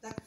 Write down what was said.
tá.